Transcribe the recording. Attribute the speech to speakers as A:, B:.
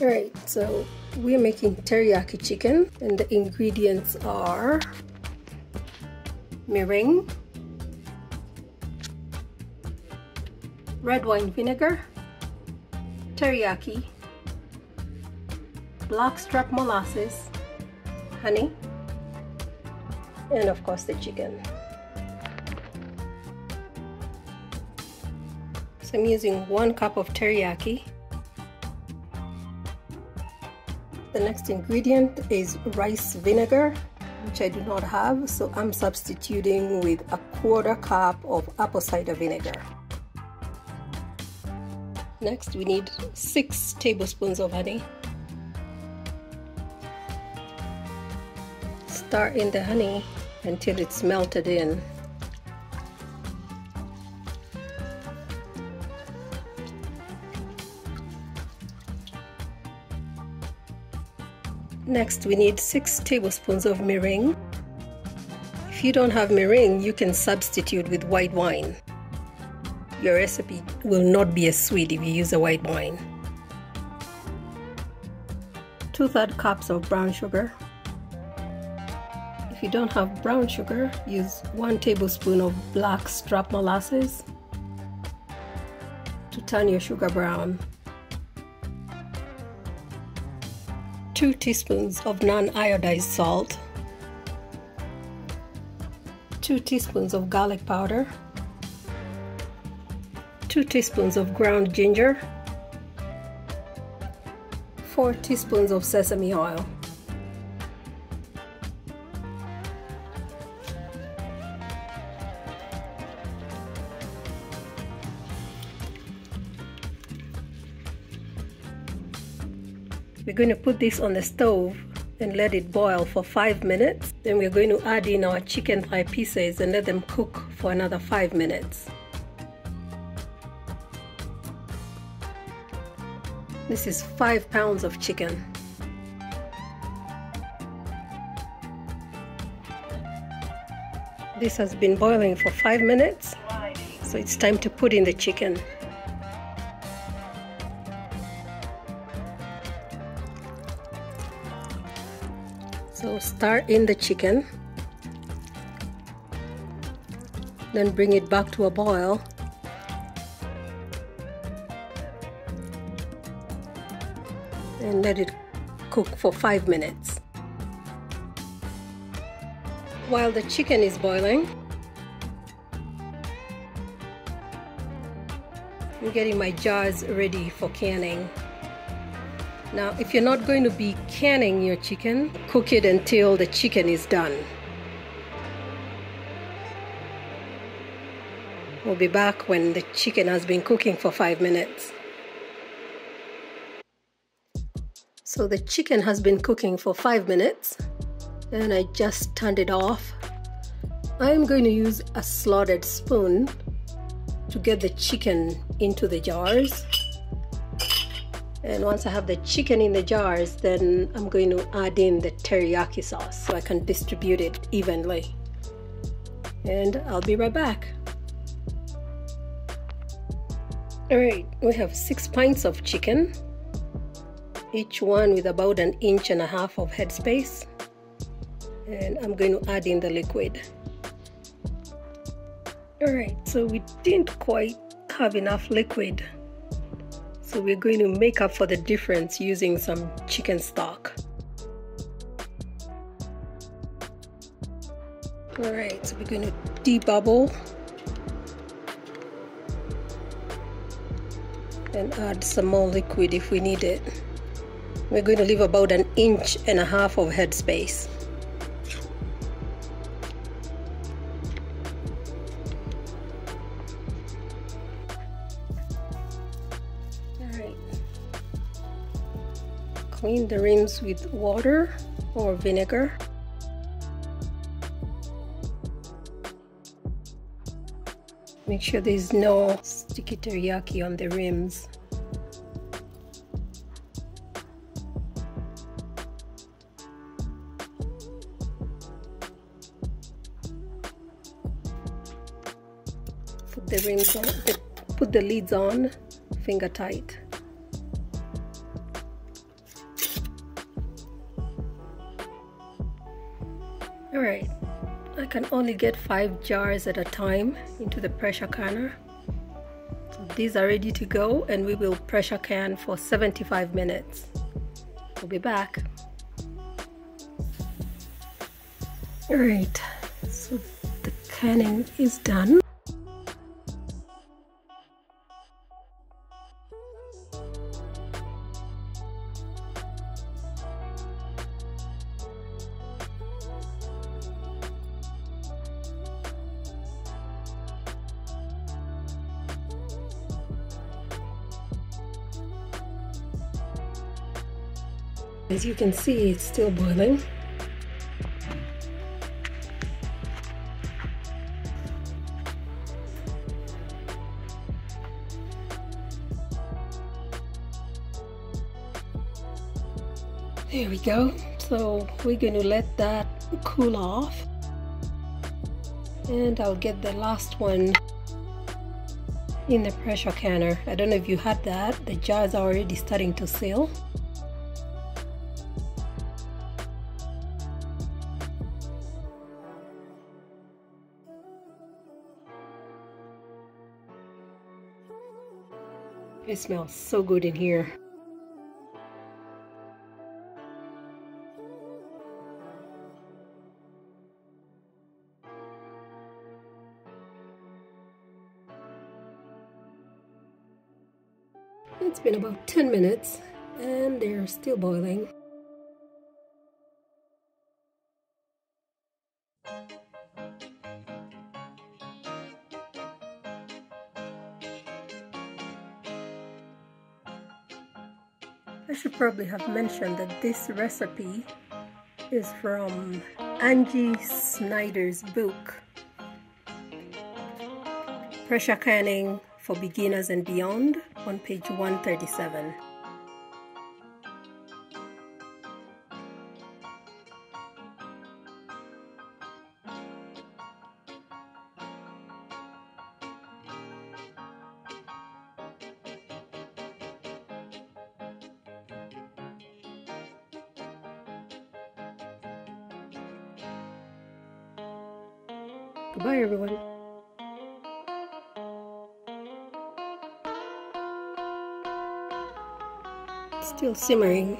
A: Alright, so we're making teriyaki chicken and the ingredients are mirin, red wine vinegar, teriyaki, blackstrap molasses, honey, and of course the chicken. So I'm using one cup of teriyaki. The next ingredient is rice vinegar, which I do not have, so I'm substituting with a quarter cup of apple cider vinegar. Next, we need six tablespoons of honey. Stir in the honey until it's melted in. Next, we need 6 tablespoons of mirin. If you don't have mirin, you can substitute with white wine. Your recipe will not be as sweet if you use a white wine. 2 third cups of brown sugar. If you don't have brown sugar, use 1 tablespoon of black strap molasses to turn your sugar brown. 2 teaspoons of non-iodized salt, 2 teaspoons of garlic powder, 2 teaspoons of ground ginger, 4 teaspoons of sesame oil. We're going to put this on the stove and let it boil for 5 minutes. Then we're going to add in our chicken thigh pieces and let them cook for another 5 minutes. This is 5 pounds of chicken. This has been boiling for 5 minutes, so it's time to put in the chicken. So stir in the chicken, then bring it back to a boil. And let it cook for five minutes. While the chicken is boiling, I'm getting my jars ready for canning. Now, if you're not going to be canning your chicken, cook it until the chicken is done. We'll be back when the chicken has been cooking for five minutes. So the chicken has been cooking for five minutes and I just turned it off. I'm going to use a slotted spoon to get the chicken into the jars and once I have the chicken in the jars then I'm going to add in the teriyaki sauce so I can distribute it evenly. And I'll be right back. Alright we have six pints of chicken each one with about an inch and a half of headspace and I'm going to add in the liquid. Alright so we didn't quite have enough liquid so we're going to make up for the difference using some chicken stock. Alright, so we're going to debubble and add some more liquid if we need it. We're going to leave about an inch and a half of headspace. Clean the rims with water or vinegar. Make sure there's no sticky teriyaki on the rims. Put the rims on, put the lids on, finger tight. All right, I can only get five jars at a time into the pressure canner. So these are ready to go and we will pressure can for 75 minutes. We'll be back. All right, so the canning is done. As you can see, it's still boiling. There we go. So we're going to let that cool off. And I'll get the last one in the pressure canner. I don't know if you had that. The jars are already starting to seal. It smells so good in here. It's been about 10 minutes and they're still boiling. I should probably have mentioned that this recipe is from Angi Schneider's book, Pressure Canning for Beginners and Beyond on page 137. Goodbye, everyone. Still simmering.